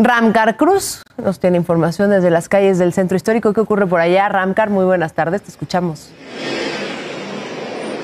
Ramcar Cruz nos tiene información desde las calles del centro histórico. ¿Qué ocurre por allá? Ramcar, muy buenas tardes, te escuchamos.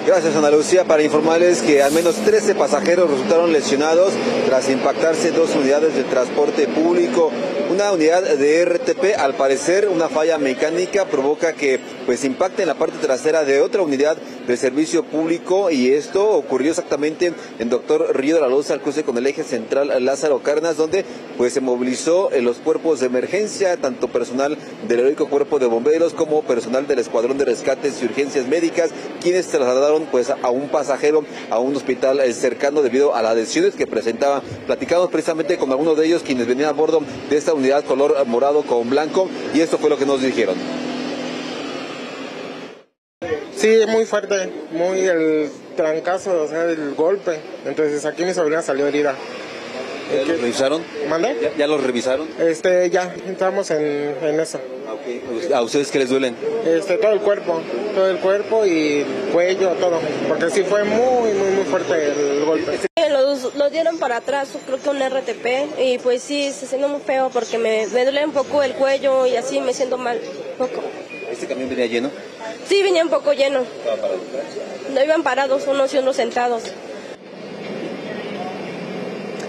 Gracias Ana Lucía para informarles que al menos 13 pasajeros resultaron lesionados tras impactarse dos unidades de transporte público. Una unidad de RTP, al parecer una falla mecánica provoca que pues impacte en la parte trasera de otra unidad de servicio público y esto ocurrió exactamente en Doctor Río de la Loza al cruce con el eje central Lázaro Carnas donde pues se movilizó en los cuerpos de emergencia, tanto personal del heroico cuerpo de bomberos como personal del escuadrón de rescates y urgencias médicas, quienes trasladaron pues a un pasajero a un hospital eh, cercano debido a las lesiones que presentaba. Platicamos precisamente con algunos de ellos quienes venían a bordo de esta unidad color morado con blanco y esto fue lo que nos dijeron. Sí, muy fuerte, muy el trancazo, o sea, el golpe. Entonces aquí mi sobrina salió herida. ¿Ya los revisaron? ¿Mande? ¿Ya, los revisaron? Este, ya, estamos en, en eso. ¿A ustedes qué les duelen? Este, todo el cuerpo, todo el cuerpo y el cuello, todo. Porque sí fue muy, muy, muy fuerte el golpe. Los, los dieron para atrás, creo que un RTP, y pues sí, se siente muy feo porque me, me duele un poco el cuello y así me siento mal, poco. ¿Este camión venía lleno? Sí, venía un poco lleno. No iban parados unos y unos sentados.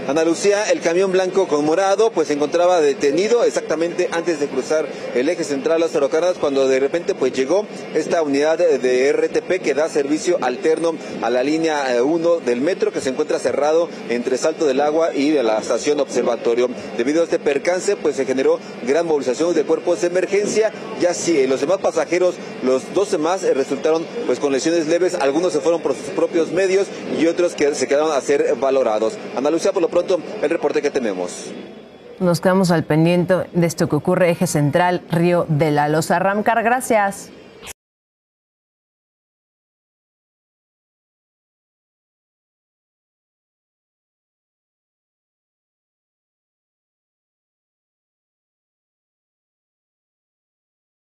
Ana Lucía, el camión blanco con morado, pues se encontraba detenido exactamente antes de cruzar el eje central Lázaro Cárdenas, cuando de repente pues llegó esta unidad de RTP que da servicio alterno a la línea 1 del metro que se encuentra cerrado entre Salto del Agua y la estación Observatorio. Debido a este percance, pues se generó gran movilización de cuerpos de emergencia, ya si los demás pasajeros, los 12 más resultaron pues con lesiones leves, algunos se fueron por sus propios medios y otros que se quedaron a ser valorados. Ana por lo pronto el reporte que tenemos. Nos quedamos al pendiente de esto que ocurre, eje central, Río de la Loza. Ramcar, gracias.